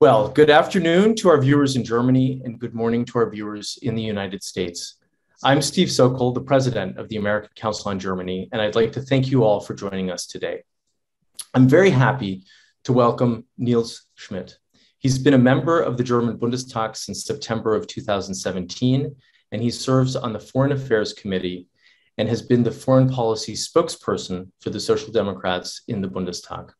Well, good afternoon to our viewers in Germany, and good morning to our viewers in the United States. I'm Steve Sokol, the president of the American Council on Germany, and I'd like to thank you all for joining us today. I'm very happy to welcome Nils Schmid. He's been a member of the German Bundestag since September of 2017, and he serves on the Foreign Affairs Committee and has been the foreign policy spokesperson for the Social Democrats in the Bundestag.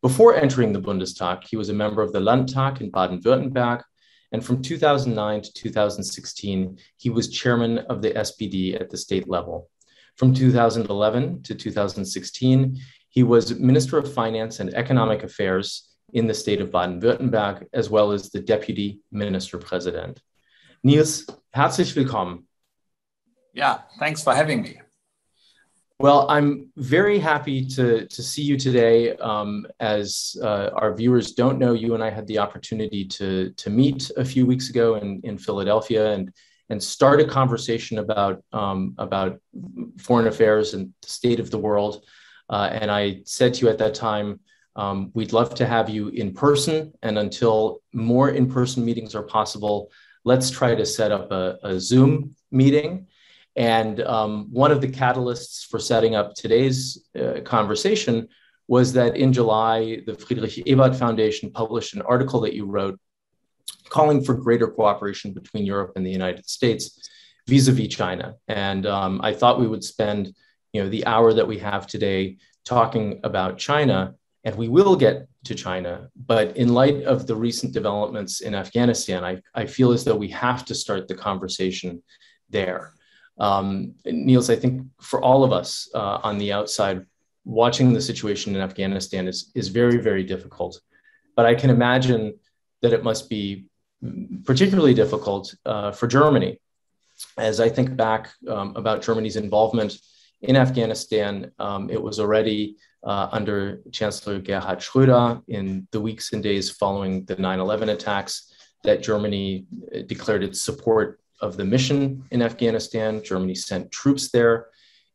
Before entering the Bundestag, he was a member of the Landtag in Baden Württemberg, and from 2009 to 2016, he was chairman of the SPD at the state level. From 2011 to 2016, he was Minister of Finance and Economic Affairs in the state of Baden Württemberg, as well as the Deputy Minister President. Nils, herzlich willkommen. Yeah, thanks for having me. Well, I'm very happy to, to see you today. Um, as uh, our viewers don't know, you and I had the opportunity to, to meet a few weeks ago in, in Philadelphia and, and start a conversation about, um, about foreign affairs and the state of the world. Uh, and I said to you at that time, um, we'd love to have you in person. And until more in person meetings are possible, let's try to set up a, a Zoom meeting. And um, one of the catalysts for setting up today's uh, conversation was that in July, the Friedrich Ebert Foundation published an article that you wrote calling for greater cooperation between Europe and the United States vis-a-vis China. And um, I thought we would spend, you know, the hour that we have today talking about China, and we will get to China. But in light of the recent developments in Afghanistan, I, I feel as though we have to start the conversation there. Um, Nils, I think for all of us uh, on the outside, watching the situation in Afghanistan is, is very, very difficult. But I can imagine that it must be particularly difficult uh, for Germany. As I think back um, about Germany's involvement in Afghanistan, um, it was already uh, under Chancellor Gerhard Schröder in the weeks and days following the 9 11 attacks that Germany uh, declared its support of the mission in Afghanistan. Germany sent troops there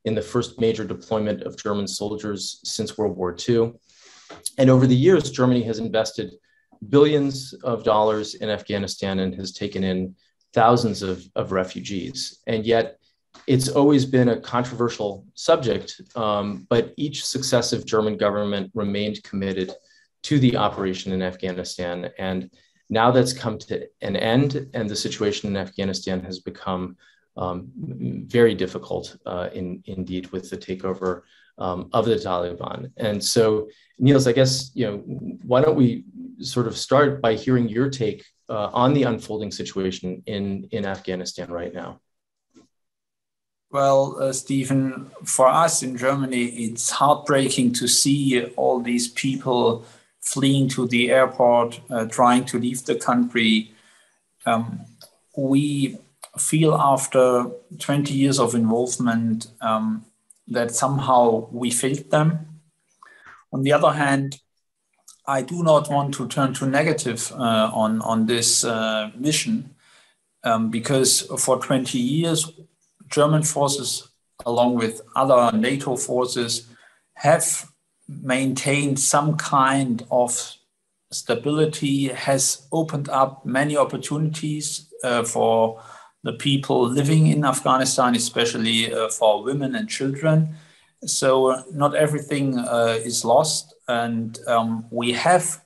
in the first major deployment of German soldiers since World War II. And over the years, Germany has invested billions of dollars in Afghanistan and has taken in thousands of, of refugees. And yet, it's always been a controversial subject, um, but each successive German government remained committed to the operation in Afghanistan. And now that's come to an end, and the situation in Afghanistan has become um, very difficult uh, in, indeed with the takeover um, of the Taliban. And so, Nils, I guess you know why don't we sort of start by hearing your take uh, on the unfolding situation in in Afghanistan right now. Well, uh, Stephen, for us in Germany, it's heartbreaking to see all these people fleeing to the airport, uh, trying to leave the country. Um, we feel after 20 years of involvement um, that somehow we failed them. On the other hand, I do not want to turn too negative uh, on, on this uh, mission um, because for 20 years, German forces, along with other NATO forces, have maintained some kind of stability has opened up many opportunities uh, for the people living in Afghanistan, especially uh, for women and children. So, uh, not everything uh, is lost. And um, we have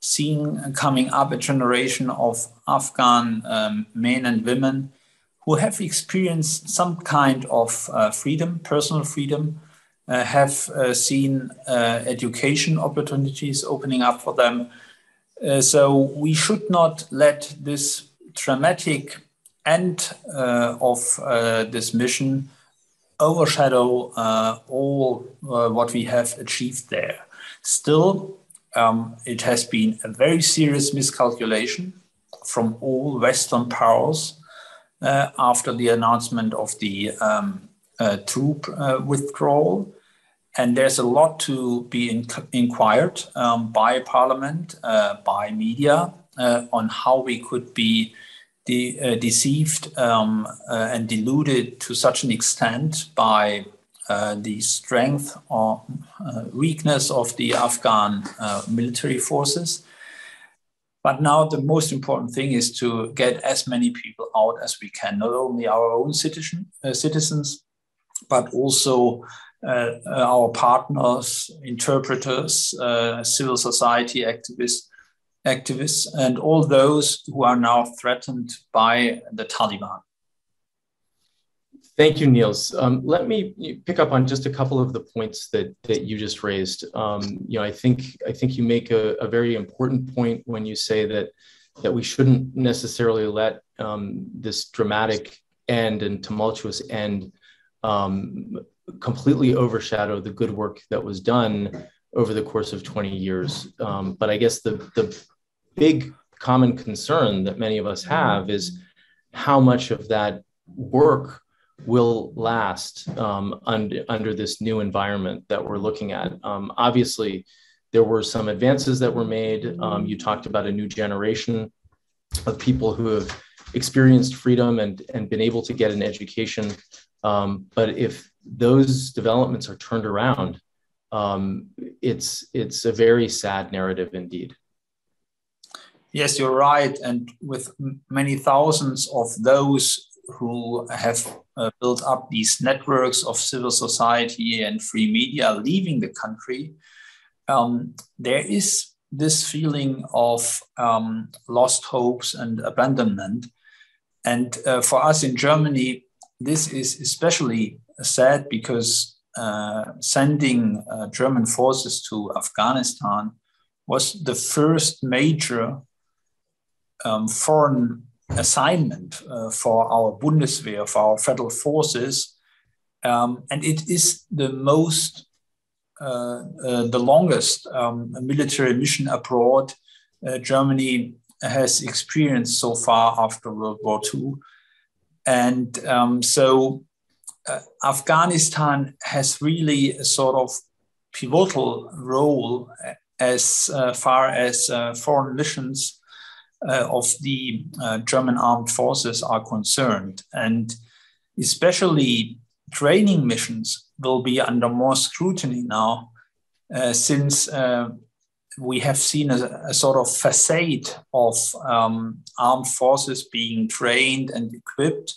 seen coming up a generation of Afghan um, men and women who have experienced some kind of uh, freedom, personal freedom, have uh, seen uh, education opportunities opening up for them. so we should not let this dramatic end of this mission overshadow all what we have achieved there. Still, um, it has been a very serious miscalculation from all Western powers uh, after the announcement of the um, uh, troop uh, withdrawal. And there's a lot to be in, inquired um, by Parliament, uh, by media, on how we could be de- deceived um, and deluded to such an extent by uh, the strength or uh, weakness of the Afghan uh, military forces. But now the most important thing is to get as many people out as we can, not only our own citizen, uh, citizens, but also uh, our partners, interpreters, uh, civil society activists, activists, and all those who are now threatened by the Taliban. Thank you, Nils. Um, let me pick up on just a couple of the points that that you just raised. Um, you know, I think I think you make a, a, very important point when you say that that we shouldn't necessarily let um, this dramatic end and tumultuous end um, completely overshadow the good work that was done over the course of 20 years. Um, but I guess the the big common concern that many of us have is how much of that work will last um, under, under this new environment that we're looking at. Um, obviously, there were some advances that were made. Um, you talked about a new generation of people who have experienced freedom and, and been able to get an education. Um, but if those developments are turned around, um, it's, it's a very sad narrative indeed. Yes, you're right. And with many thousands of those who have uh, built up these networks of civil society and free media leaving the country, um, there is this feeling of um, lost hopes and abandonment. And uh, for us in Germany, this is especially sad because uh, sending uh, German forces to Afghanistan was the first major um, foreign assignment uh, for our Bundeswehr, for our federal forces. Um, and it is the most, uh, uh, the longest um, military mission abroad uh, Germany has experienced so far after World War II. And um, so uh, Afghanistan has really a sort of pivotal role as uh, far as foreign missions uh, of the uh, German armed forces are concerned. And especially training missions will be under more scrutiny now, uh, since uh, we have seen a, a, sort of facade of um, armed forces being trained and equipped,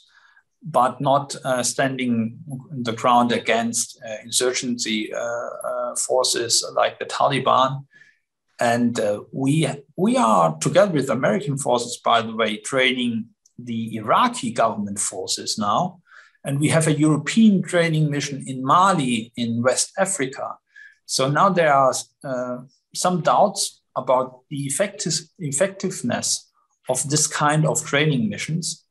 but not uh, standing the ground against uh, insurgency forces like the Taliban. And uh, we, we are, together with American forces, by the way, training the Iraqi government forces now. And we have a European training mission in Mali, in West Africa. So now there are uh, some doubts about the effective, effectiveness of this kind of training missions.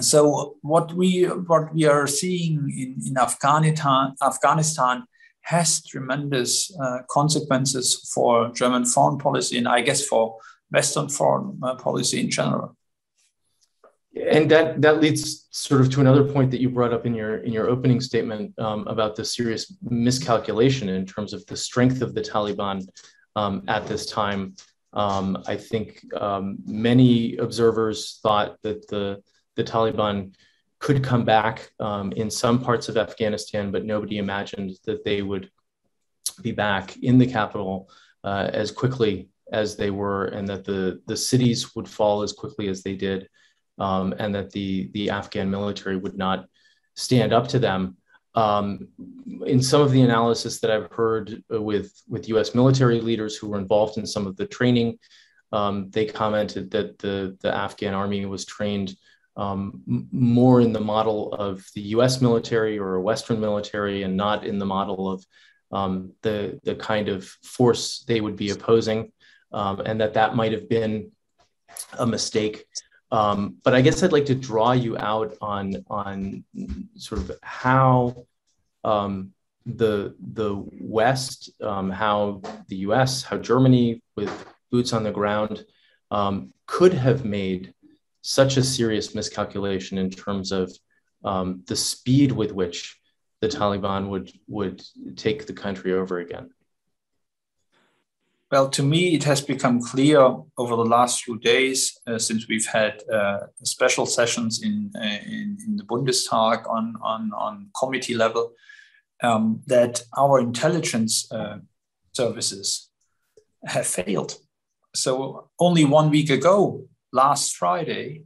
So what we what we are seeing in, in Afghanistan, Afghanistan has tremendous uh, consequences for German foreign policy and I guess for Western foreign uh, policy in general. And that that leads sort of to another point that you brought up in your in your opening statement um, about the serious miscalculation in terms of the strength of the Taliban um, at this time. Um, I think um, many observers thought that the the Taliban could come back um, in some parts of Afghanistan, but nobody imagined that they would be back in the capital uh, as quickly as they were, and that the, the cities would fall as quickly as they did, um, and that the, the Afghan military would not stand up to them. Um, in some of the analysis that I've heard with, with US military leaders who were involved in some of the training, um, they commented that the, the Afghan army was trained um, more in the model of the US military or a Western military and not in the model of um, the, the kind of force they would be opposing, um, and that that might have been a mistake. Um, but I guess I'd like to draw you out on, on sort of how um, the, the West, um, how the US, how Germany, with boots on the ground, could have made such a serious miscalculation in terms of um, the speed with which the Taliban would would take the country over again? Well, to me, it has become clear over the last few days uh, since we've had uh, special sessions in, uh, in, in the Bundestag on on on committee level um, that our intelligence uh, services have failed So only one week ago, last Friday,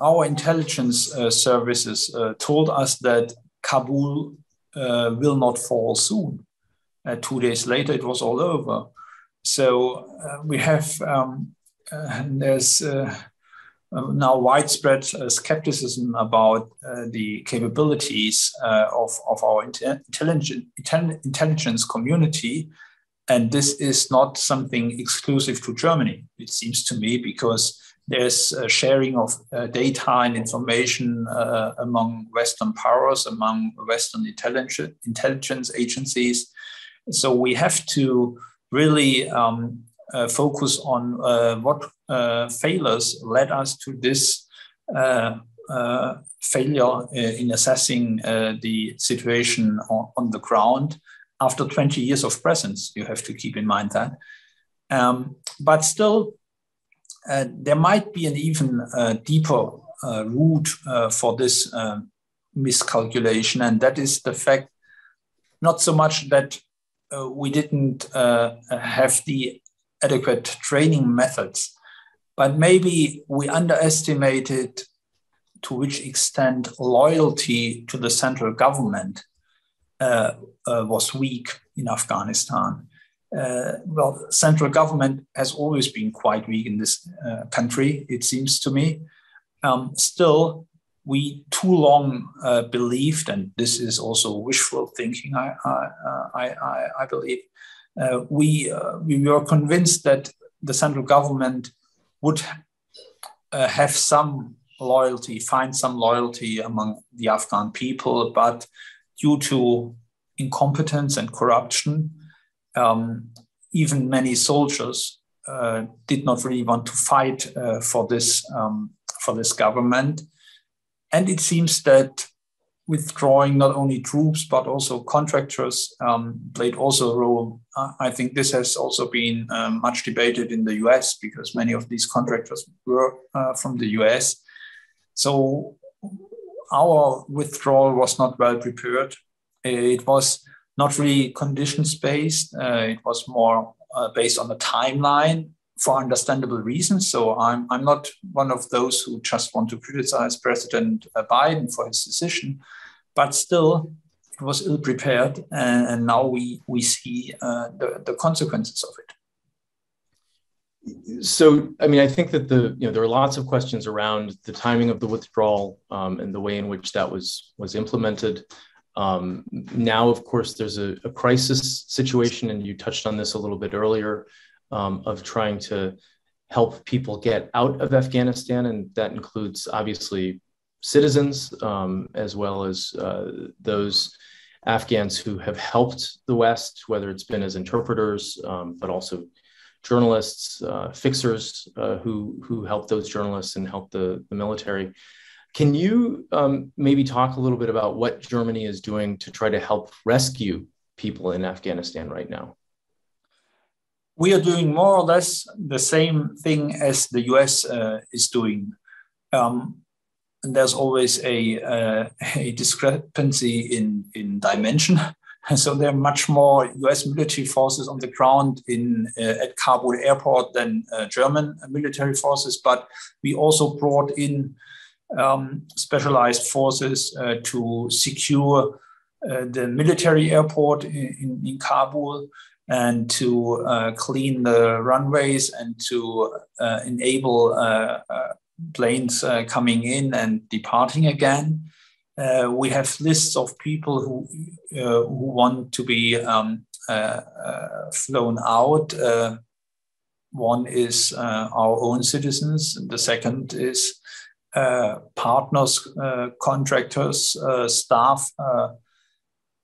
our intelligence uh, services told us that Kabul will not fall soon. Two days later, it was all over. So uh, we have um, uh, there's now widespread skepticism about the capabilities of, of our intelligence, intelligence community. And this is not something exclusive to Germany, it seems to me, because there's a sharing of uh, data and information uh, among Western powers, among Western intelligence, intelligence agencies. So we have to really um, uh, focus on uh, what uh, failures led us to this uh, failure in assessing the situation on, on, the ground after 20 years of presence. You have to keep in mind that. Um, but still, uh, there might be an even uh, deeper uh, root for this miscalculation, and that is the fact not so much that we didn't have the adequate training methods, but maybe we underestimated to which extent loyalty to the central government uh, uh, was weak in Afghanistan uh, well, central government has always been quite weak in this uh, country, it seems to me. Um, still, we too long uh, believed, and this is also wishful thinking, I, I, I, I believe, uh, we, uh, we were convinced that the central government would uh, have some loyalty, find some loyalty among the Afghan people, but due to incompetence and corruption, um, even many soldiers uh, did not really want to fight uh, for this um, for this government, and it seems that withdrawing not only troops but also contractors um, played also a role. Uh, I think this has also been um, much debated in the U.S. because many of these contractors were uh, from the U.S. So our withdrawal was not well prepared. It was not really conditions based. Uh, it was more uh, based on a timeline for understandable reasons. So I'm, I'm not one of those who just want to criticize President uh, Biden for his decision, but still it was ill prepared. And, and now we, we see uh, the, the consequences of it so i mean i think that the you know there are lots of questions around the timing of the withdrawal um, and the way in which that was was implemented um, now, of course, there's a, a, crisis situation, and you touched on this a little bit earlier, um, of trying to help people get out of Afghanistan, and that includes obviously citizens um, as well as uh, those Afghans who have helped the West, whether it's been as interpreters, um, but also journalists, uh, fixers uh, who who help those journalists and help the, the military. Can you um, maybe talk a little bit about what Germany is doing to try to help rescue people in Afghanistan right now? We are doing more or less the same thing as the US uh, is doing. Um, and there's always a, uh, a discrepancy in, in dimension. so there are much more US military forces on the ground in, uh, at Kabul airport than uh, German military forces, but we also brought in um, specialized forces uh, to secure uh, the military airport in, in, Kabul and to uh, clean the runways and to uh, enable uh, uh, planes coming in and departing again. we have lists of people who who want to be um, flown out. one is our own citizens. The second is uh, partners, uh, contractors, uh, staff,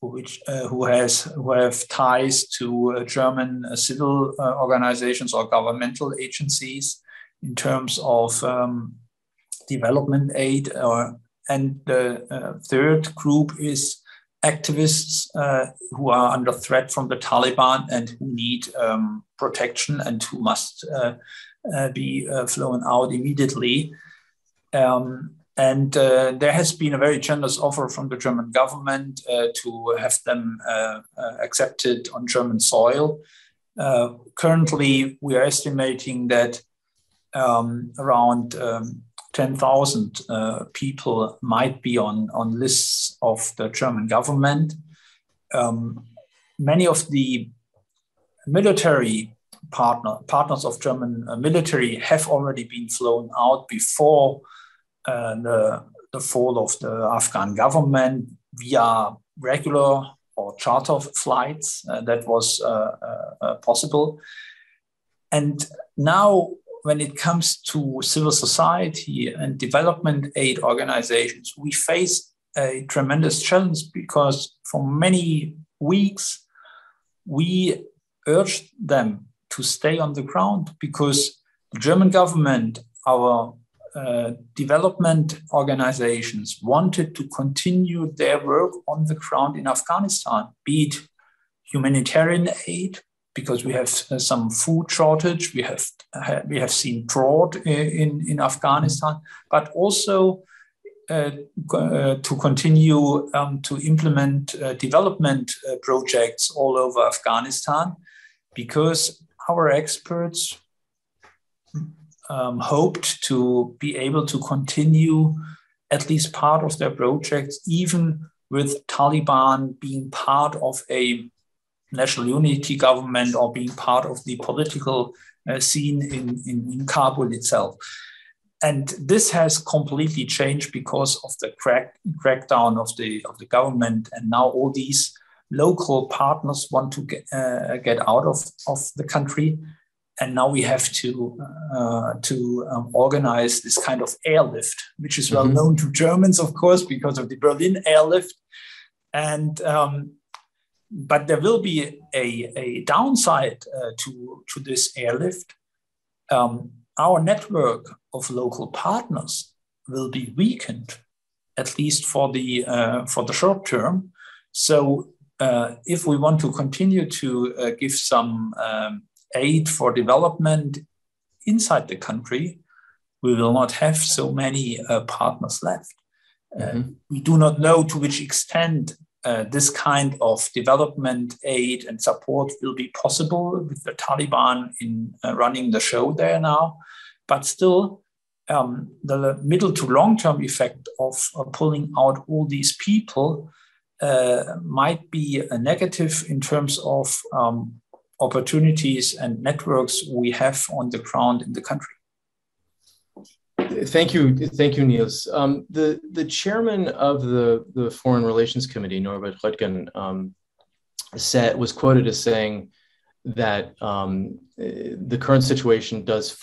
which who has who have ties to German civil organizations or governmental agencies in terms of um, development aid. Or, and the third group is activists uh, who are under threat from the Taliban and who need um, protection and who must uh, uh, be flown out immediately. Um, and uh, there has been a very generous offer from the German government uh, to have them uh, uh accepted on German soil. Uh, currently, we are estimating that um, around um, 10,000 uh, people might be on, on lists of the German government. Um, many of the military partner, partners of German military have already been flown out before the, the fall of the Afghan government via regular or charter flights. Uh, that was uh, uh, uh, possible. And now, when it comes to civil society and development aid organizations, we face a tremendous challenge because for many weeks we urged them to stay on the ground because the German government, our uh, development organizations wanted to continue their work on the ground in Afghanistan, be it humanitarian aid, because we have uh, some food shortage, we have uh, we have seen drought in, in Afghanistan, but also uh, uh, to continue um, to implement development projects all over Afghanistan because our experts um, hoped to be able to continue at least part of their projects, even with Taliban being part of a national unity government or being part of the political uh, scene in, in, in, Kabul itself. And this has completely changed because of the crack, crackdown of the, of the government. And now all these local partners want to get, uh, get out of, of the country and now we have to uh, to um, organize this kind of airlift, which is well mm-hmm. known to Germans, of course, because of the Berlin airlift. And um, but there will be a, a downside uh, to to this airlift. Um, our network of local partners will be weakened, at least for the uh, for the short term. So. Uh, if we want to continue to uh, give some um, aid for development inside the country, we will not have so many uh, partners left. Uh, mm-hmm. we do not know to which extent uh, this kind of development aid and support will be possible with the Taliban in uh, running the show there now. But still, um, the middle to long term effect of pulling out all these people uh, might be a negative in terms of um, opportunities and networks we have on the ground in the country. Thank you, thank you, Nils. Um, the the chairman of the the Foreign Relations Committee, Norbert Röttgen, um, said was quoted as saying that um, the current situation does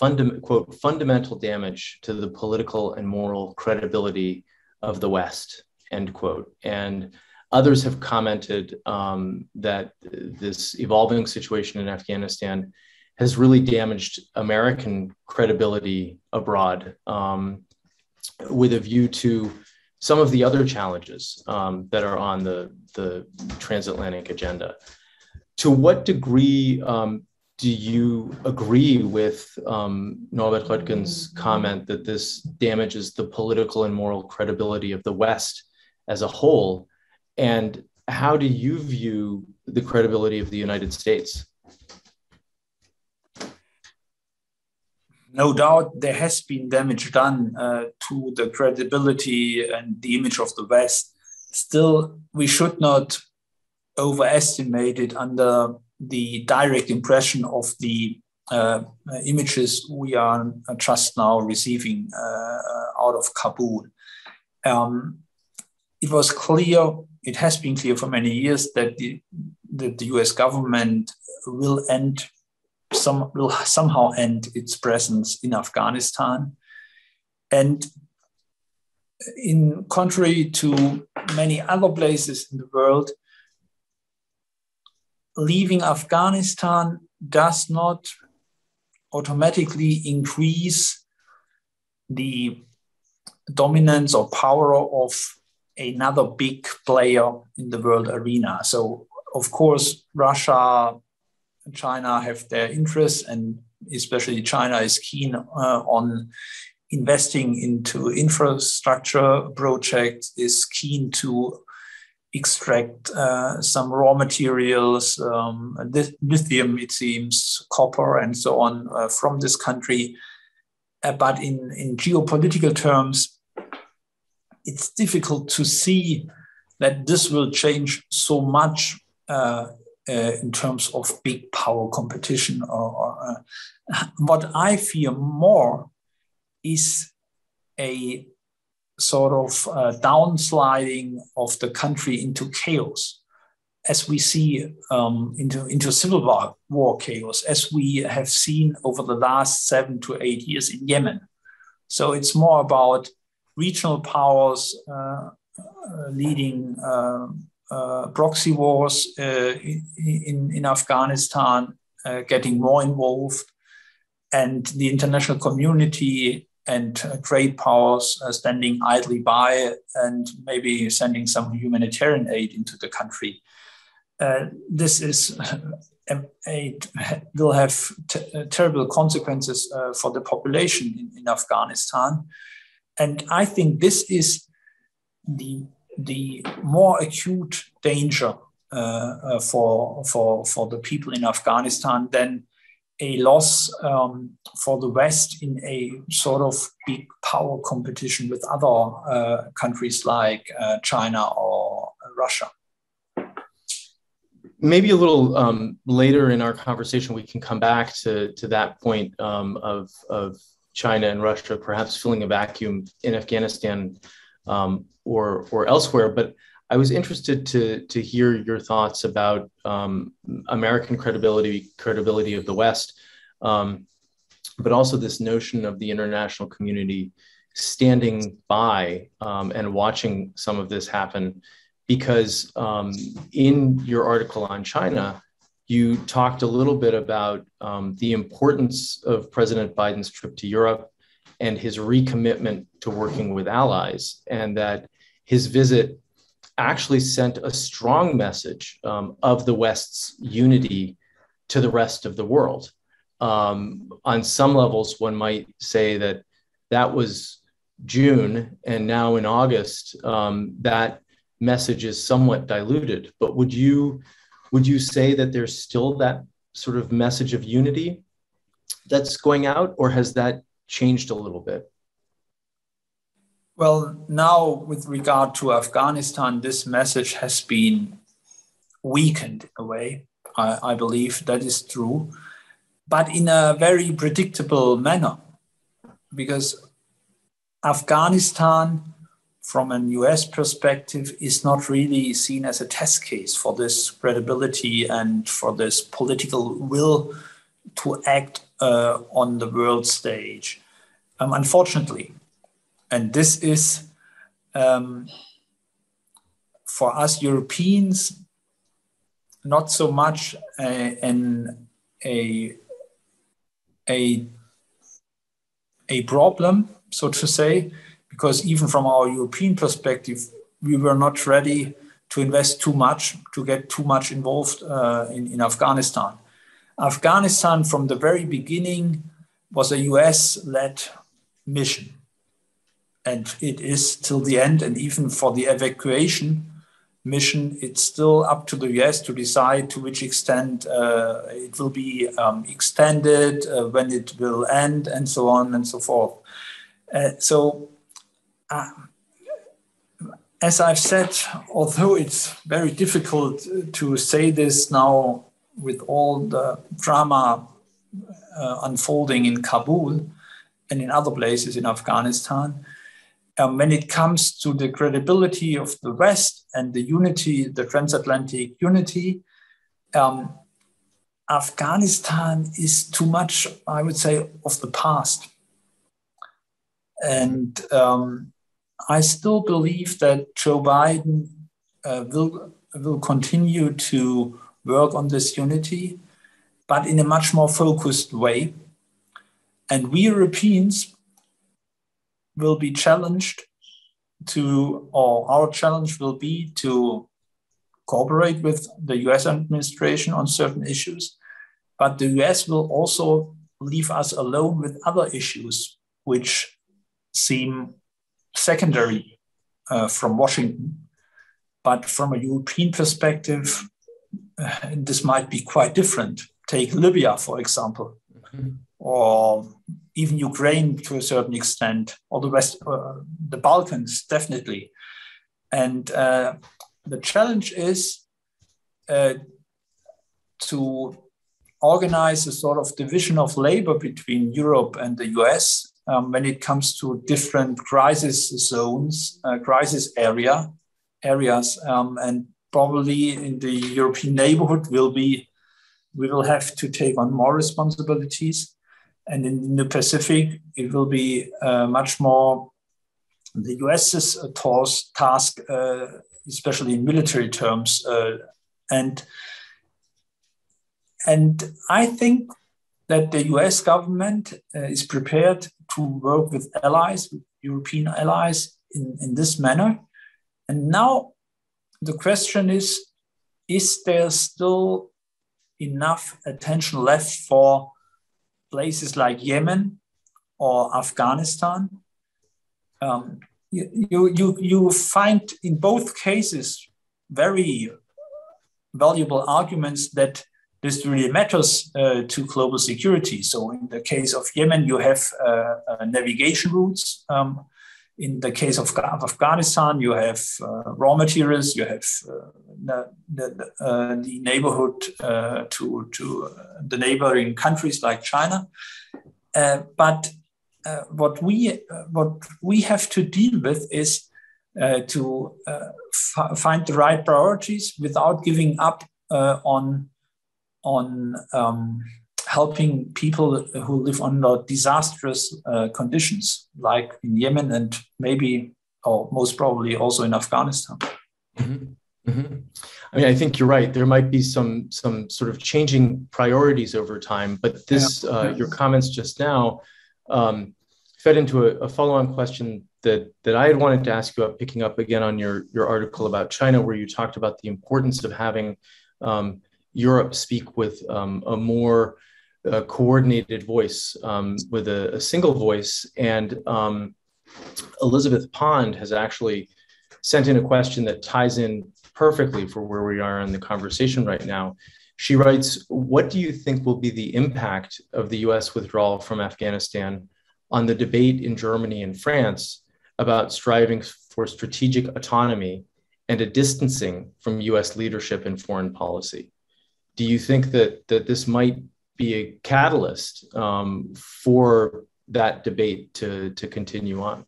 quote fundamental damage to the political and moral credibility of the West end quote and Others have commented um, that this evolving situation in Afghanistan has really damaged American credibility abroad um, with a view to some of the other challenges um, that are on the, the transatlantic agenda. To what degree um, do you agree with um, Norbert Röttgen's comment that this damages the political and moral credibility of the West as a whole? And how do you view the credibility of the United States? No doubt there has been damage done uh, to the credibility and the image of the West. Still, we should not overestimate it under the direct impression of the uh, images we are just now receiving uh, out of Kabul. Um, it was clear it has been clear for many years that the, that the US government will end some will somehow end its presence in Afghanistan. And in contrary to many other places in the world, leaving Afghanistan does not automatically increase the dominance or power of another big player in the world arena. So, of course, Russia and China have their interests, and especially China is keen uh, on investing into infrastructure projects, is keen to extract uh, some raw materials, um, lithium, it seems, copper, and so on uh, from this country. Uh, but in, in geopolitical terms, it's difficult to see that this will change so much uh, uh, in terms of big power competition. Or, or uh, what I fear more is a sort of uh, downsliding of the country into chaos, as we see um, into, into civil war, war chaos, as we have seen over the last seven to eight years in Yemen. So it's more about regional powers uh, uh leading uh, uh, proxy wars in, in, Afghanistan, getting more involved, and the international community and trade powers standing idly by and maybe sending some humanitarian aid into the country. Uh, this is a, a, will have terrible consequences uh, for the population in, in, Afghanistan. And I think this is the, the more acute danger uh, uh, for, for, for the people in Afghanistan than a loss um, for the West in a sort of big power competition with other uh, countries like uh, China or Russia. Maybe a little um, later in our conversation, we can come back to, to that point um, of, of China and Russia perhaps filling a vacuum in Afghanistan um, or, or elsewhere. But I was interested to to hear your thoughts about um, American credibility, credibility of the West, um, but also this notion of the international community standing by um, and watching some of this happen. Because um, in your article on China, you talked a little bit about um, the importance of President Biden's trip to Europe and his recommitment to working with allies, and that his visit actually sent a strong message um, of the West's unity to the rest of the world. Um, on some levels, one might say that that was June, and now in August, um, that message is somewhat diluted. But would you would you say that there's still that sort of message of unity that's going out, or has that changed a little bit? Well, now with regard to Afghanistan, this message has been weakened in a way. I, I believe that is true, but in a very predictable manner, because Afghanistan, from a US perspective, is not really seen as a test case for this credibility and for this political will to act uh, on the world stage. Um, unfortunately, and this is um, for us Europeans not so much a, an, a, a, a problem, so to say, because even from our European perspective, we were not ready to invest too much, to get too much involved uh, in, in Afghanistan. Afghanistan, from the very beginning, was a US led mission and it is till the end. And even for the evacuation mission, it's still up to the US to decide to which extent uh, it will be um, extended, uh, when it will end, and so on and so forth. Uh, so, uh, as I've said, although it's very difficult to say this now with all the drama uh, unfolding in Kabul and in other places in Afghanistan, um, when it comes to the credibility of the West and the unity, the transatlantic unity, um, Afghanistan is too much, I would say, of the past. And um, I still believe that Joe Biden uh, will, will continue to work on this unity, but in a much more focused way. And we Europeans will be challenged to, or our challenge will be to cooperate with the US administration on certain issues, but the US will also leave us alone with other issues which seem secondary uh, from Washington. But from a European perspective, uh, this might be quite different. Take Libya, for example, mm-hmm. or even Ukraine to a certain extent, or the West, uh, the Balkans, definitely. And uh, the challenge is uh, to organize a sort of division of labor between Europe and the US um, when it comes to different crisis zones, uh, crisis area areas, um, and probably in the European neighborhood will be we will have to take on more responsibilities, and in the Pacific it will be uh, much more the US's uh, task, uh, especially in military terms, uh, and and I think that the US government uh, is prepared to work with allies, with European allies in, in this manner. And now the question is is there still enough attention left for places like Yemen or Afghanistan? Um, you, you, you find in both cases very valuable arguments that this really matters uh, to global security. So, in the case of Yemen, you have uh, uh, navigation routes. Um, in the case of, Afghanistan, you have uh, raw materials, you have uh, the, the, uh, the, neighborhood to, to the neighboring countries like China. but what we what we have to deal with is to find the right priorities without giving up on on um, helping people who live under disastrous uh, conditions, like in Yemen and maybe, or most probably, also in Afghanistan. Mm-hmm. Mm-hmm. I mean, I think you're right. There might be some some sort of changing priorities over time, but this yeah. uh, your comments just now um, fed into a, a follow-on question that that I had wanted to ask you about, picking up again on your your article about China, where you talked about the importance of having um, Europe speak with um, a more uh, coordinated voice, um, with a, a, single voice. And um, Elizabeth Pond has actually sent in a question that ties in perfectly for where we are in the conversation right now. She writes, What do you think will be the impact of the US withdrawal from Afghanistan on the debate in Germany and France about striving for strategic autonomy and a distancing from US leadership in foreign policy? Do you think that that this might be a catalyst um, for that debate to to continue on?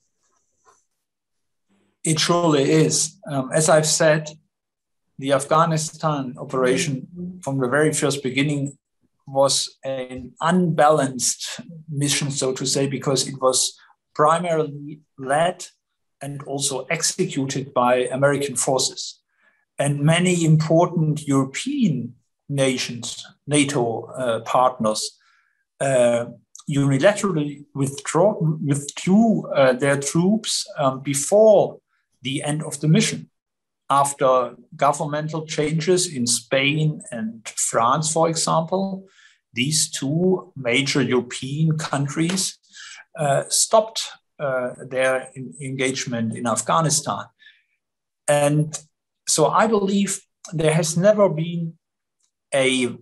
It truly is. Um, as I've said, the Afghanistan operation from the very first beginning was an unbalanced mission, so to say, because it was primarily led and also executed by American forces. And many important European nations, NATO uh, partners, uh, unilaterally withdraw, withdrew uh, their troops um, before the end of the mission. After governmental changes in Spain and France, for example, these two major European countries uh, stopped uh, their engagement in Afghanistan. And so I believe there has never been a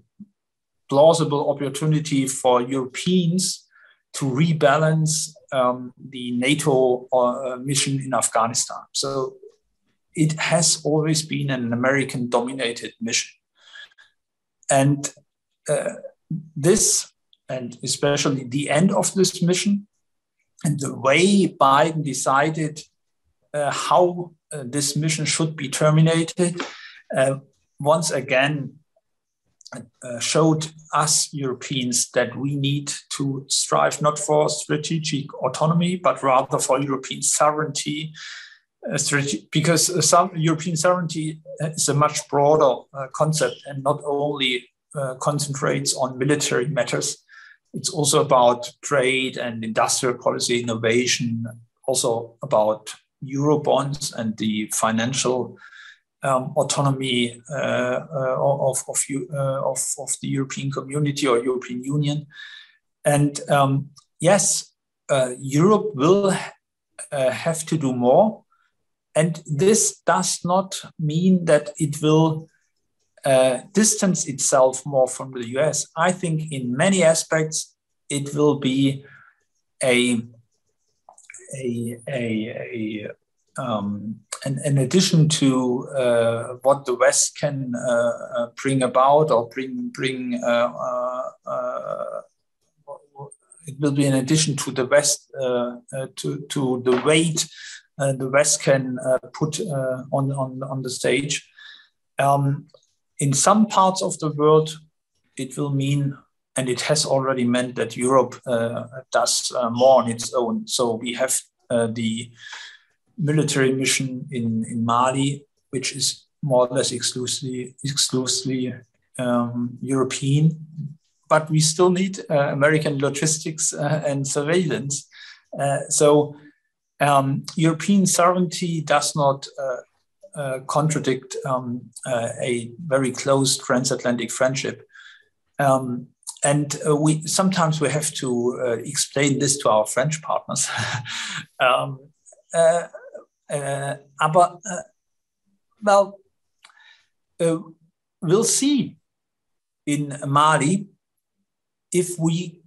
plausible opportunity for Europeans to rebalance um, the NATO uh, mission in Afghanistan. So it has always been an American dominated mission. And uh, this, and especially the end of this mission, and the way Biden decided uh, how uh, this mission should be terminated, uh, once again uh, showed us Europeans that we need to strive not for strategic autonomy, but rather for European sovereignty. Uh, because uh, European sovereignty is a much broader concept and not only concentrates on military matters. It's also about trade and industrial policy innovation, also about Eurobonds and the financial um, autonomy uh, uh, of, of, uh, of, of, the European community or European Union. And um, yes, Europe will have to do more. and this does not mean that it will uh, distance itself more from the US. I think in many aspects it will be a a, a, a um, in, in, addition to uh, what the West can uh, uh bring about or bring bring uh, uh, it will be in addition to the West to to the weight the West can put on on on the stage. Um, in some parts of the world, it will mean and it has already meant that Europe uh, does uh, more on its own. So we have uh, the military mission in, in Mali, which is more or less exclusively exclusively um, European, but we still need uh, American logistics uh, and surveillance. Uh, so um, European sovereignty does not contradict um, a very close transatlantic friendship. Um, and uh, we sometimes we have to uh, explain this to our French partners. uh, uh, but uh, well, uh, we'll see in Mali if we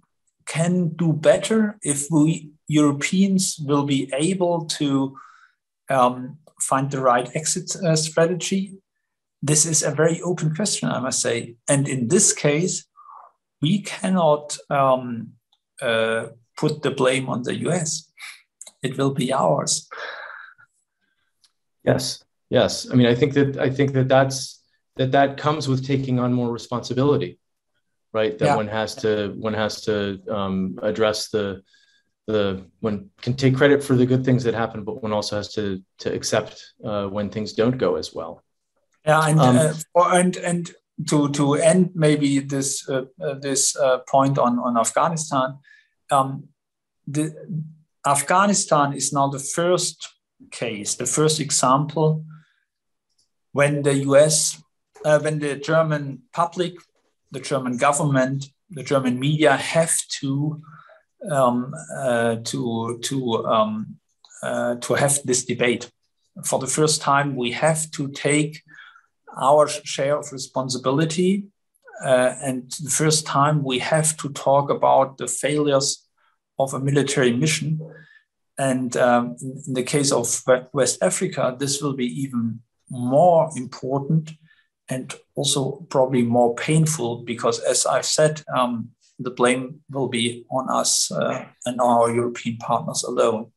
can do better, if we Europeans will be able to um, find the right exit strategy. This is a very open question, I must say. And in this case, we cannot um, uh, put the blame on the US. It will be ours. Yes, yes. I mean, I think that I think that that's that that comes with taking on more responsibility, right? That yeah. one has to one has to um, address the the one can take credit for the good things that happen, but one also has to to accept uh, when things don't go as well. Yeah, and um, uh, and and to to end maybe this uh, uh, this uh, point on on Afghanistan, um, the Afghanistan is now the first case, the first example when the U.S. Uh, when the German public, the German government, the German media have to um, uh, to to um, uh, to have this debate. For the first time, we have to take our share of responsibility. Uh, and the first time we have to talk about the failures of a military mission. And um, in the case of West Africa, this will be even more important and also probably more painful because, as I've said, um, the blame will be on us uh, and our European partners alone.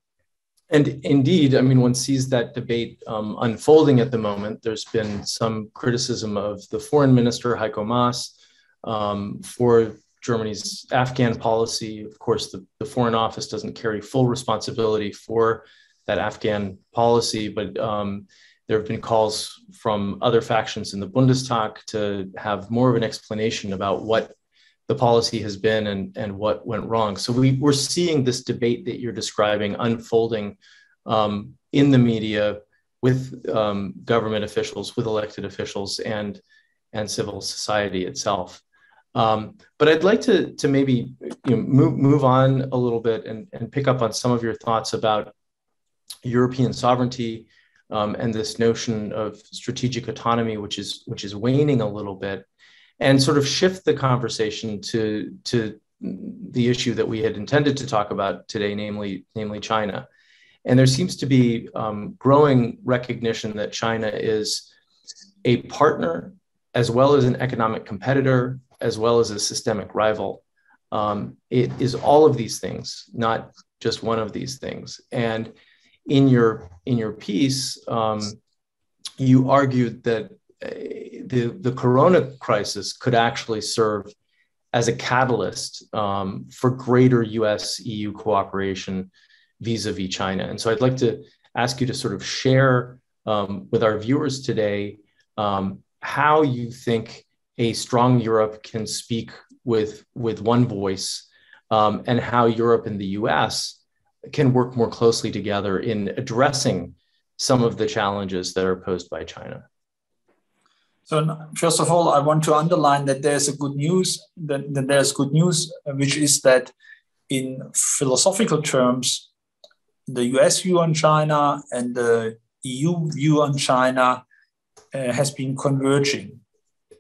And indeed, I mean, one sees that debate um, unfolding at the moment. There's been some criticism of the foreign minister, Heiko Maas, um, for Germany's Afghan policy. Of course, the, the Foreign Office doesn't carry full responsibility for that Afghan policy, but um, there have been calls from other factions in the Bundestag to have more of an explanation about what the policy has been and, and what went wrong. So we, we're seeing this debate that you're describing unfolding um, in the media with um, government officials, with elected officials, and, and civil society itself. Um, but I'd like to, to maybe you know, move, move on a little bit and, and pick up on some of your thoughts about European sovereignty um, and this notion of strategic autonomy, which is, which is waning a little bit and sort of shift the conversation to to the issue that we had intended to talk about today, namely namely China. And there seems to be um, growing recognition that China is a partner as well as an economic competitor, as well as a systemic rival. Um, it is all of these things, not just one of these things. And in your in your piece, um, you argued that the, the corona crisis could actually serve as a catalyst um, for greater US EU cooperation vis a vis China. And so I'd like to ask you to sort of share um, with our viewers today um, how you think a strong Europe can speak with, with one voice um, and how Europe and the US can work more closely together in addressing some of the challenges that are posed by China. So first of all, I want to underline that there's a good news. That, that there's good news, which is that in philosophical terms, the U.S. view on China and the EU view on China uh, has been converging.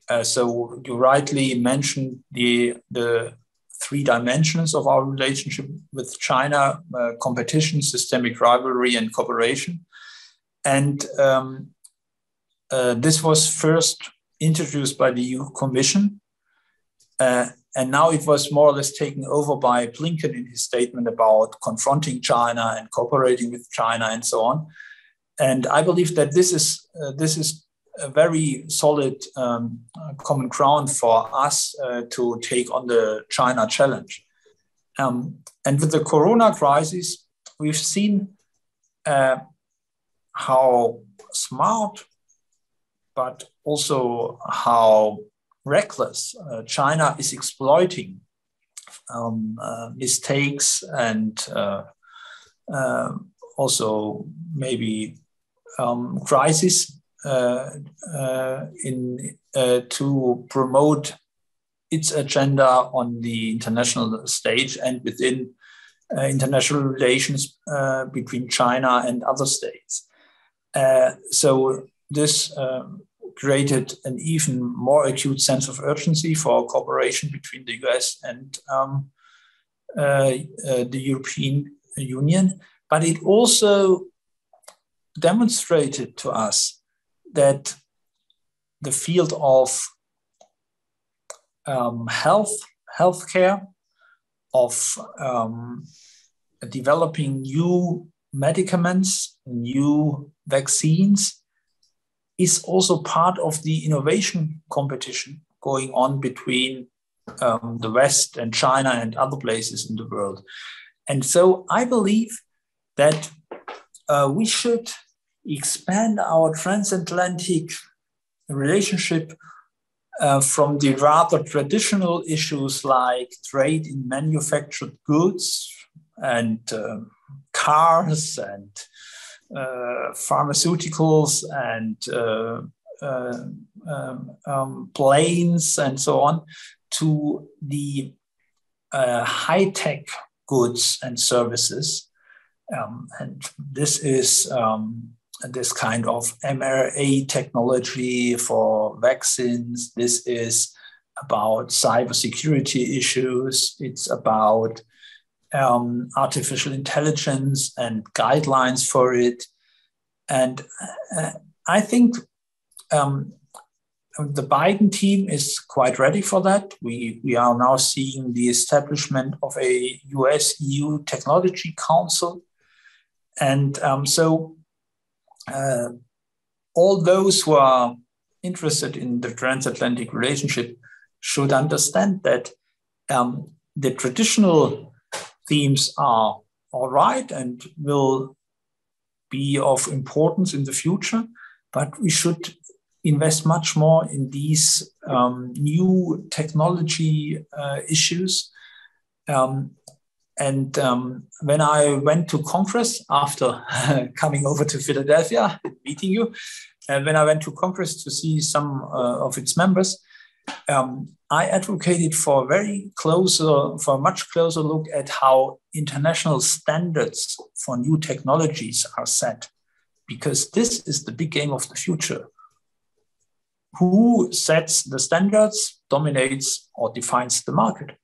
Uh, so you rightly mentioned the the three dimensions of our relationship with China: uh, competition, systemic rivalry, and cooperation. And um, uh, this was first introduced by the EU Commission, uh, and now it was more or less taken over by Blinken in his statement about confronting China and cooperating with China and so on. And I believe that this is uh, this is a very solid um, common ground for us uh, to take on the China challenge. Um, and with the Corona crisis, we've seen uh, how smart, but also how reckless uh, China is exploiting um, uh, mistakes and uh, um, also maybe um, crisis uh, uh, in uh, to promote its agenda on the international stage and within international relations between China and other states. so this um, created an even more acute sense of urgency for cooperation between the US and um, uh, uh, the European Union. But it also demonstrated to us that the field of um, health, healthcare, of um, developing new medicaments, new vaccines, is also part of the innovation competition going on between um, the West and China and other places in the world. And so I believe that uh, we should expand our transatlantic relationship uh, from the rather traditional issues like trade in manufactured goods and uh, cars and uh, pharmaceuticals and uh, uh, um, um, planes and so on to the high tech goods and services. Um, and this is um, this kind of mRNA technology for vaccines. This is about cybersecurity issues. It's about um, artificial intelligence and guidelines for it. And uh, I think um, the Biden team is quite ready for that. We, we are now seeing the establishment of a US EU Technology Council. And um, so uh, all those who are interested in the transatlantic relationship should understand that um, the traditional themes are all right and will be of importance in the future, but we should invest much more in these um, new technology uh, issues. Um, and um, when I went to Congress after coming over to Philadelphia, meeting you, and when I went to Congress to see some uh, of its members, um, I advocated for a very closer, for a much closer look at how international standards for new technologies are set, because this is the big game of the future. Who sets the standards, dominates, or defines the market?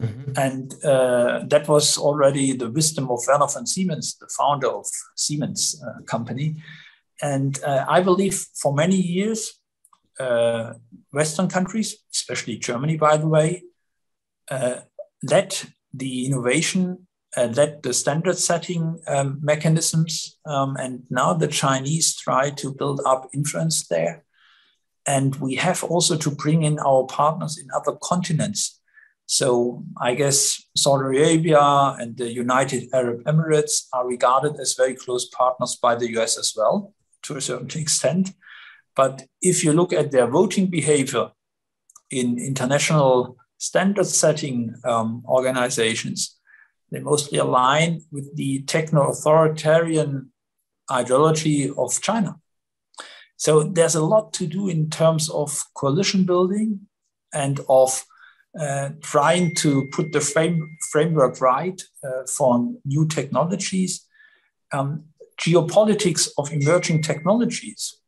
Mm-hmm. And uh, that was already the wisdom of Werner von Siemens, the founder of Siemens uh, company. And uh, I believe for many years, uh, Western countries, especially Germany, by the way, uh, led the innovation, led the standard setting um, mechanisms. Um, and now the Chinese try to build up influence there. And we have also to bring in our partners in other continents. So I guess Saudi Arabia and the United Arab Emirates are regarded as very close partners by the US as well, to a certain extent. But if you look at their voting behavior in international standard setting um, organizations, they mostly align with the techno authoritarian ideology of China. So there's a lot to do in terms of coalition building and of uh, trying to put the frame, framework right uh, for new technologies. Um, geopolitics of emerging technologies.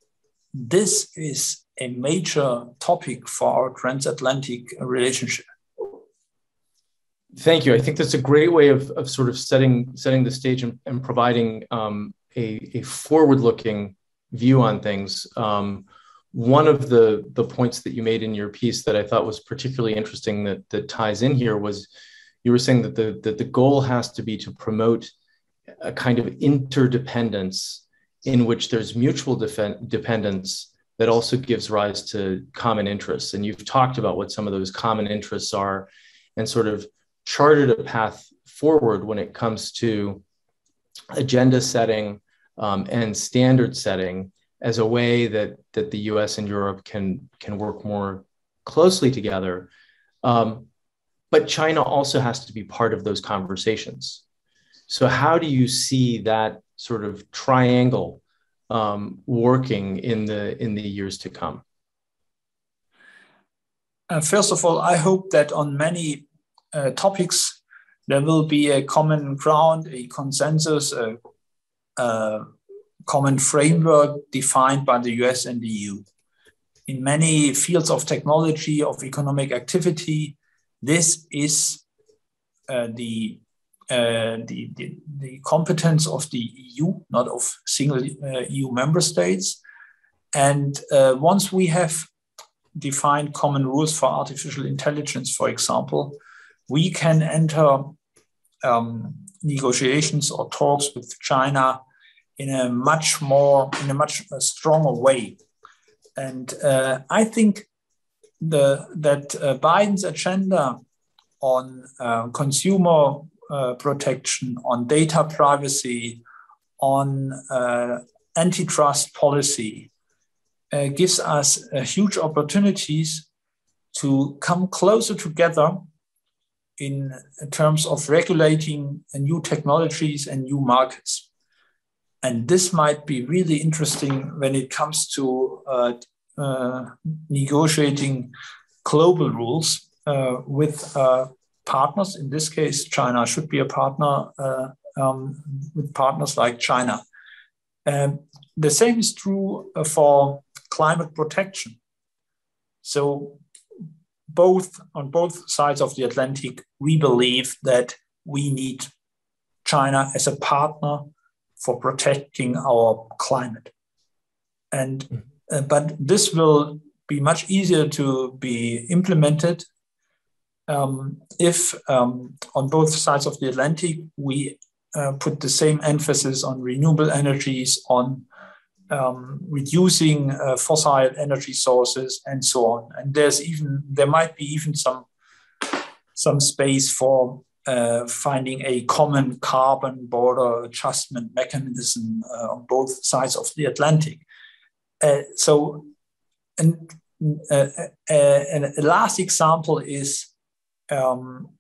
This is a major topic for our transatlantic relationship. Thank you. I think that's a great way of, of sort of setting setting the stage and, and providing um, a, a forward-looking view on things. Um, one of the the points that you made in your piece that I thought was particularly interesting that that ties in here was you were saying that the that the goal has to be to promote a kind of interdependence in which there's mutual dependence that also gives rise to common interests. And you've talked about what some of those common interests are and sort of charted a path forward when it comes to agenda setting um, and standard setting as a way that, that the US and Europe can, can work more closely together. Um, but China also has to be part of those conversations. So, how do you see that sort of triangle um, working in the in the years to come? Uh, first of all, I hope that on many uh, topics, there will be a common ground, a consensus, a, a common framework defined by the US and the EU. In many fields of technology, of economic activity, this is uh, the, uh, the, the, the, competence of the EU, not of single uh, EU member states. And uh, once we have defined common rules for artificial intelligence, for example, we can enter um, negotiations or talks with China in a much more, in a much stronger way. And uh, I think the, that uh, Biden's agenda on uh, consumer uh, protection, on data privacy, on uh, antitrust policy uh, gives us huge opportunities to come closer together in terms of regulating new technologies and new markets. And this might be really interesting when it comes to uh, uh, negotiating global rules uh, with uh, partners. In this case, China should be a partner uh, um, with partners like China. Um, the same is true uh, for climate protection. So both on both sides of the Atlantic, we believe that we need China as a partner for protecting our climate. And hmm. uh, but this will be much easier to be implemented um, if um, on both sides of the Atlantic we uh, put the same emphasis on renewable energies, on um, reducing uh, fossil energy sources and so on. And there's even there might be even some some space for uh, finding a common carbon border adjustment mechanism uh, on both sides of the Atlantic. Uh, so, and, uh, uh, and a last example is um,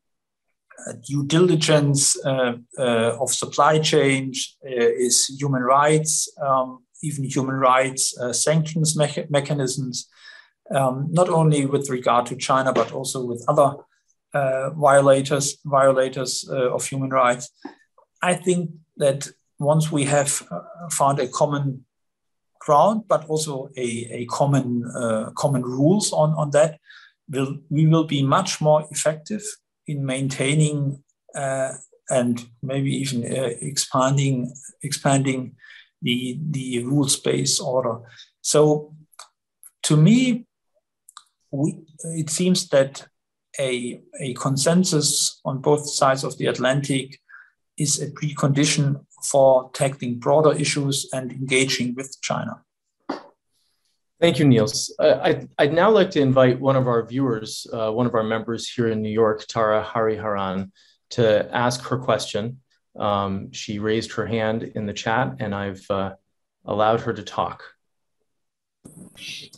due diligence of supply chain is human rights. Um, even human rights sanctions me- mechanisms, um, not only with regard to China, but also with other uh, violators, violators uh, of human rights. I think that once we have uh, found a common ground, but also a, a common uh, common rules on, on that, will we will be much more effective in maintaining uh, and maybe even expanding expanding the, the rules-based order. So to me, we, it seems that a, a consensus on both sides of the Atlantic is a precondition for tackling broader issues and engaging with China. Thank you, Nils. Uh, I'd, I'd, now like to invite one of our viewers, uh, one of our members here in New York, Tara Hariharan, to ask her question. Um, she raised her hand in the chat, and I've uh, allowed her to talk.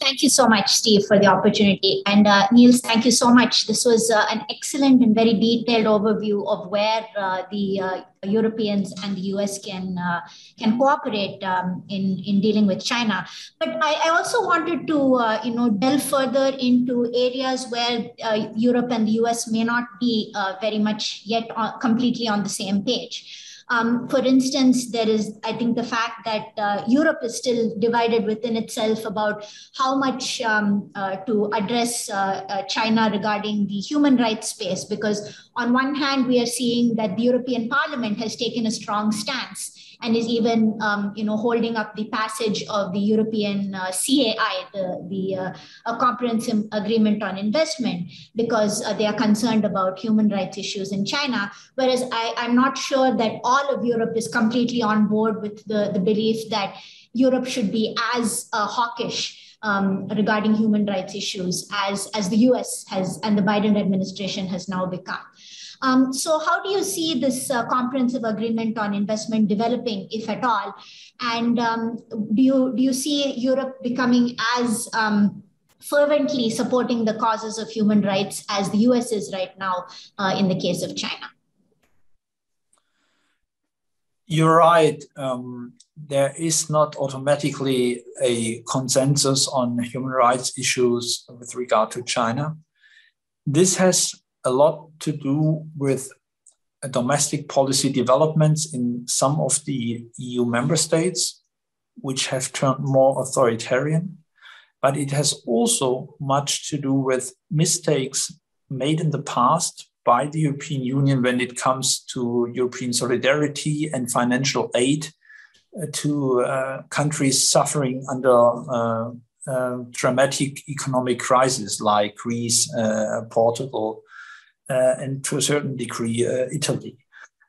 Thank you so much, Steve, for the opportunity. And uh, Nils, thank you so much. This was uh, an excellent and very detailed overview of where uh, the uh, Europeans and the US can uh, can cooperate um, in in dealing with China. But I, I also wanted to uh, you know delve further into areas where Europe and the US may not be very much yet completely on the same page. Um, for instance, there is, I think, the fact that uh, Europe is still divided within itself about how much um, uh, to address uh, uh, China regarding the human rights space. Because on one hand, we are seeing that the European Parliament has taken a strong stance and is even um, you know holding up the passage of the European uh, CAI, the, the uh, comprehensive agreement on investment, because uh, they are concerned about human rights issues in China. Whereas I, I'm not sure that all of Europe is completely on board with the, the belief that Europe should be as uh, hawkish um, regarding human rights issues as, as the US has and the Biden administration has now become. Um, so how do you see this uh, comprehensive agreement on investment developing, if at all? And um, do, you, do you see Europe becoming as um, fervently supporting the causes of human rights as the US is right now uh, in the case of China? You're right. Um, there is not automatically a consensus on human rights issues with regard to China. This has a lot to do with domestic policy developments in some of the EU member states, which have turned more authoritarian. But it has also much to do with mistakes made in the past by the European Union when it comes to European solidarity and financial aid uh, to uh, countries suffering under uh, uh dramatic economic crises like Greece, uh, Portugal, and to a certain degree, uh, Italy.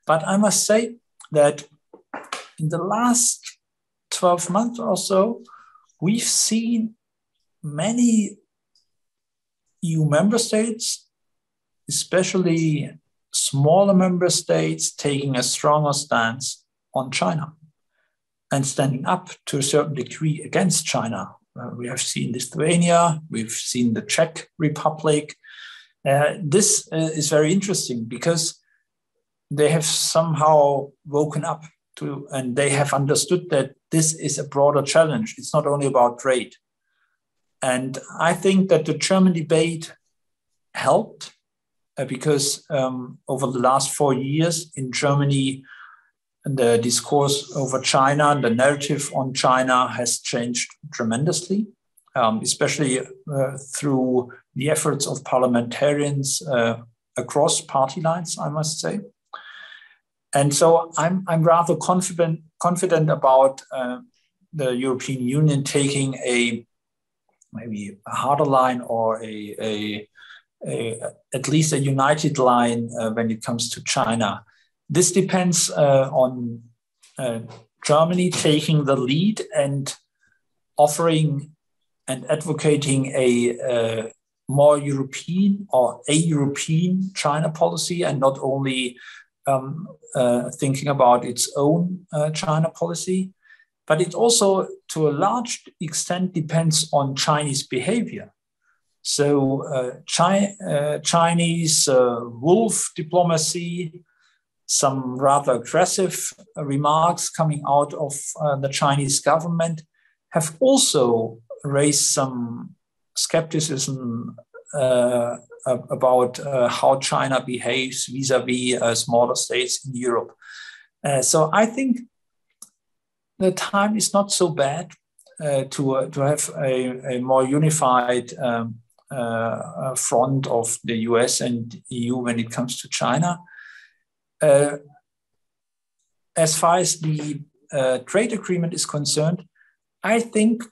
But I must say that in the last 12 months or so, we've seen many EU member states, especially smaller member states, taking a stronger stance on China and standing up to a certain degree against China. Uh, we have seen Lithuania, we've seen the Czech Republic, uh, this uh, is very interesting because they have somehow woken up to and they have understood that this is a broader challenge. It's not only about trade. And I think that the German debate helped uh, because um, over the last four years in Germany, the discourse over China, the narrative on China has changed tremendously um, especially uh, through the efforts of parliamentarians uh, across party lines, I must say. And so I'm, I'm rather confident, confident about uh, the European Union taking a maybe a harder line or a, a, a at least a united line uh, when it comes to China. This depends uh, on uh, Germany taking the lead and offering and advocating a uh, more European or a European China policy and not only um, uh, thinking about its own uh, China policy. But it also, to a large extent, depends on Chinese behavior. So, uh, Chi- uh, Chinese uh, wolf diplomacy, some rather aggressive remarks coming out of the Chinese government have also raised some skepticism uh, about uh, how China behaves vis-a-vis uh, smaller states in Europe. Uh, so I think the time is not so bad uh, to, to have a, a more unified um, front of the US and EU when it comes to China. as far as the trade agreement is concerned, I think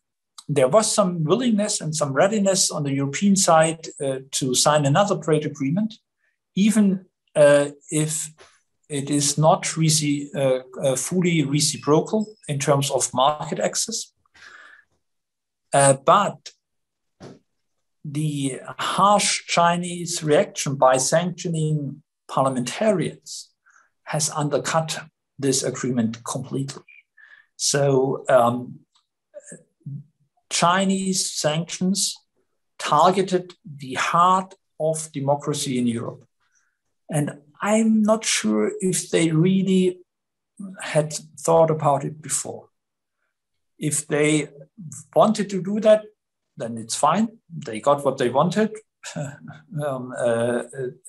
there was some willingness and some readiness on the European side uh, to sign another trade agreement, even uh, if it is not reci- uh, uh fully reciprocal in terms of market access. Uh, but the harsh Chinese reaction by sanctioning parliamentarians has undercut this agreement completely. So um, Chinese sanctions targeted the heart of democracy in Europe. And I'm not sure if they really had thought about it before. If they wanted to do that, then it's fine. They got what they wanted. um, uh,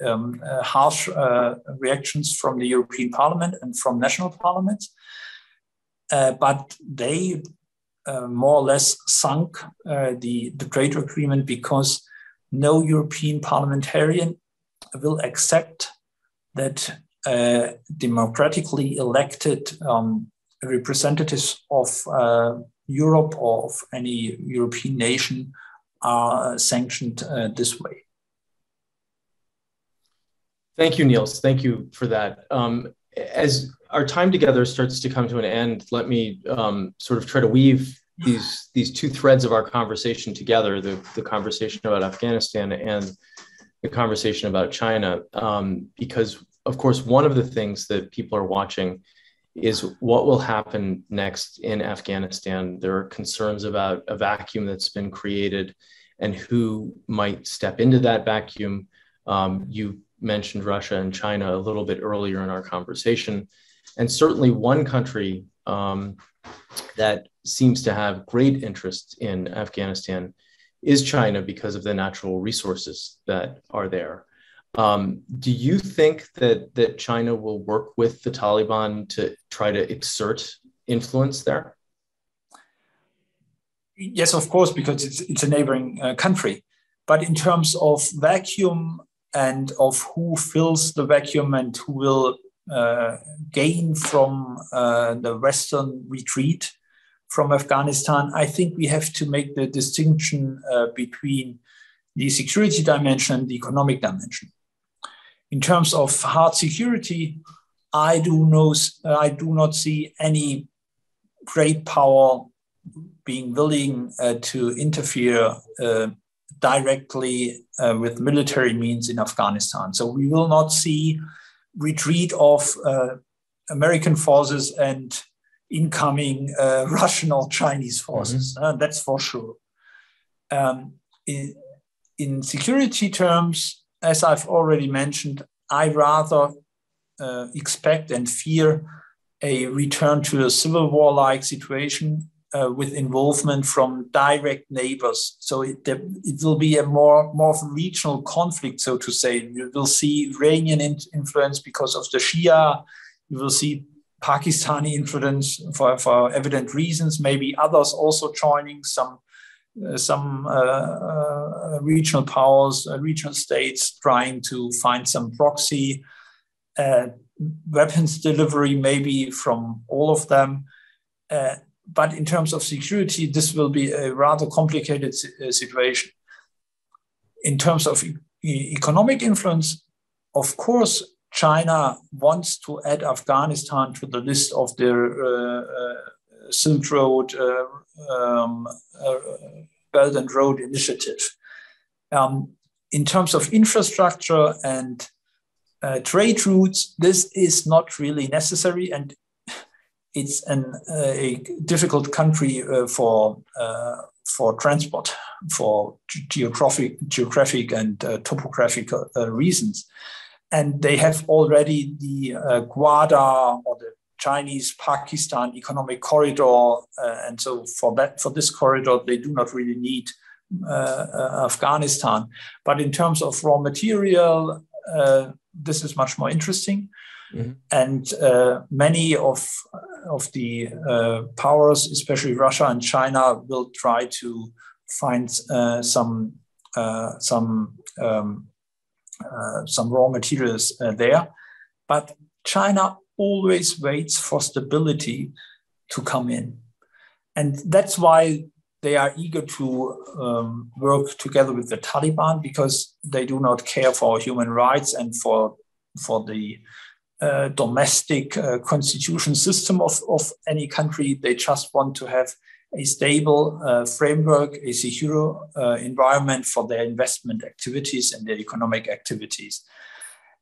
um, uh, harsh uh, reactions from the European Parliament and from national parliaments. Uh, but they uh, more or less sunk uh, the, the trade agreement because no European parliamentarian will accept that democratically elected um, representatives of Europe or of any European nation are sanctioned uh, this way. Thank you, Nils. Thank you for that. Um, as our time together starts to come to an end, let me um, sort of try to weave these these two threads of our conversation together: the the conversation about Afghanistan and the conversation about China, um, because of course one of the things that people are watching is what will happen next in Afghanistan. There are concerns about a vacuum that's been created and who might step into that vacuum. Um, you mentioned Russia and China a little bit earlier in our conversation. And certainly, one country um, that seems to have great interest in Afghanistan is China because of the natural resources that are there. Um, do you think that that China will work with the Taliban to try to exert influence there? Yes, of course, because it's it's a neighboring uh, country. But in terms of vacuum and of who fills the vacuum and who will gain from uh, the Western retreat from Afghanistan, I think we have to make the distinction uh, between the security dimension and the economic dimension in terms of hard security, I do know I do not see any great power being willing uh, to interfere uh, directly uh, with military means in Afghanistan. So we will not see retreat of uh, American forces and incoming uh, Russian or Chinese forces. Mm-hmm. Uh, that's for sure. Um, in, in security terms, as I've already mentioned, I rather uh, expect and fear a return to a civil war like situation uh, with involvement from direct neighbors. So it, it will be a more, more of a regional conflict, so to say. You will see Iranian influence because of the Shia. You will see Pakistani influence for, for evident reasons, maybe others also joining some uh, some uh, uh, regional powers, regional states trying to find some proxy weapons delivery, maybe from all of them. But in terms of security, this will be a rather complicated situation. In terms of e economic influence, of course, China wants to add Afghanistan to the list of their uh, uh, Silk Road uh, um, uh, Belt and Road Initiative. Um, in terms of infrastructure and uh, trade routes, this is not really necessary, and it's an, uh, a difficult country uh, for uh, for transport, for geographic, geographic and uh, topographical reasons. And they have already the Gwadar or the Chinese Pakistan economic corridor, uh, and so for that for this corridor they do not really need uh, uh Afghanistan. But in terms of raw material, uh, this is much more interesting, mm-hmm. and uh, many of of the uh, powers, especially Russia and China, will try to find uh, some uh, some um, some raw materials there, but China always waits for stability to come in. And that's why they are eager to um, work together with the Taliban because they do not care for human rights and for, for the uh, domestic uh, constitution system of, of any country. They just want to have a stable uh, framework, a secure uh, environment for their investment activities and their economic activities.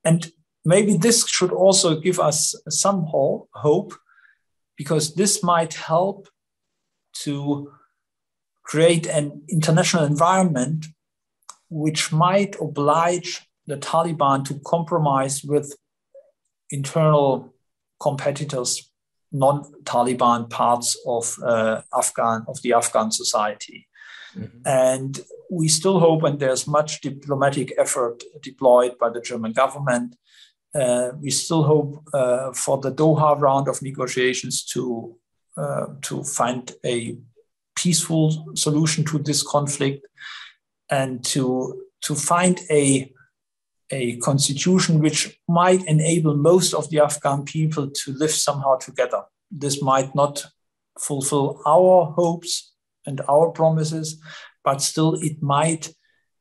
And maybe this should also give us some hope because this might help to create an international environment which might oblige the Taliban to compromise with internal competitors, non-Taliban parts of uh, Afghan of the Afghan society. Mm-hmm. And we still hope, and there's much diplomatic effort deployed by the German government. Uh, we still hope uh, for the Doha round of negotiations to uh, to find a peaceful solution to this conflict and to to find a a constitution which might enable most of the Afghan people to live somehow together. This might not fulfill our hopes and our promises, but still it might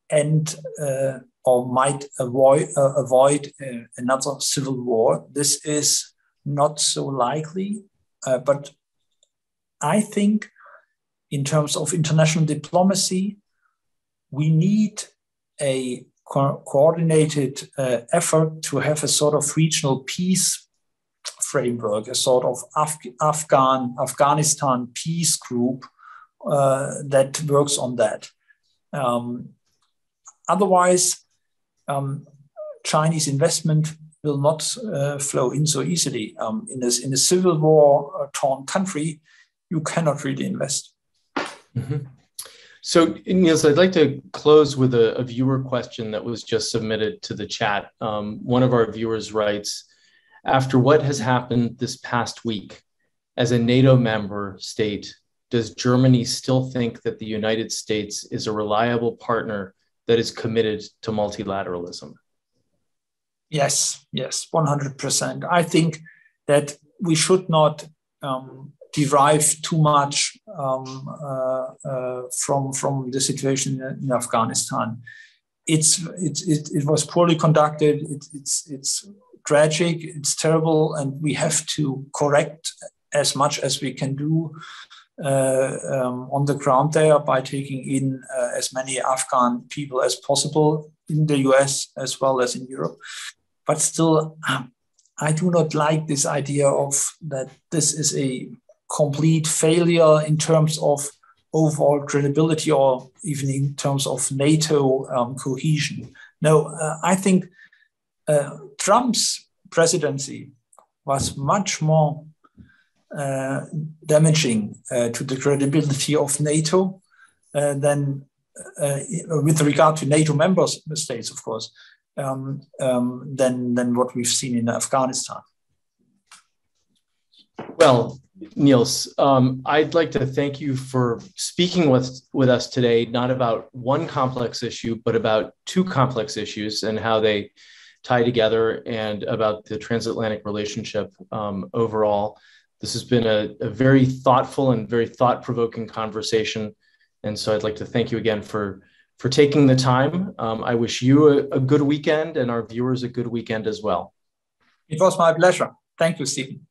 end uh, or might avoid, uh, avoid uh, another civil war. This is not so likely, uh, but I think in terms of international diplomacy, we need a co- coordinated uh, effort to have a sort of regional peace framework, a sort of Af- Afghan Afghanistan peace group uh, that works on that. Um, otherwise, um, Chinese investment will not uh, flow in so easily. Um, in, this, in a civil war uh, torn country, you cannot really invest. Mm-hmm. So, Nils, I'd like to close with a, a, viewer question that was just submitted to the chat. Um, one of our viewers writes After what has happened this past week, as a NATO member state, does Germany still think that the United States is a reliable partner that is committed to multilateralism? Yes, yes, 100%. I think that we should not um, derive too much um, uh, uh, from from the situation in Afghanistan. It's, it, it was poorly conducted. It, it's it's tragic. It's terrible, and we have to correct as much as we can do uh, um, on the ground there by taking in uh, as many Afghan people as possible in the US as well as in Europe. But still, I do not like this idea of that this is a complete failure in terms of overall credibility or even in terms of NATO um, cohesion. No, uh, I think uh, Trump's presidency was much more uh, damaging uh, to the credibility of NATO uh, than with regard to NATO member states, of course, um, um, than, than what we've seen in Afghanistan. Well, Nils, um, I'd like to thank you for speaking with, with us today, not about one complex issue, but about two complex issues and how they tie together and about the transatlantic relationship um, overall. This has been a, a very thoughtful and very thought provoking conversation. And so I'd like to thank you again for, for taking the time. Um, I wish you a, a good weekend and our viewers a good weekend as well. It was my pleasure. Thank you, Stephen.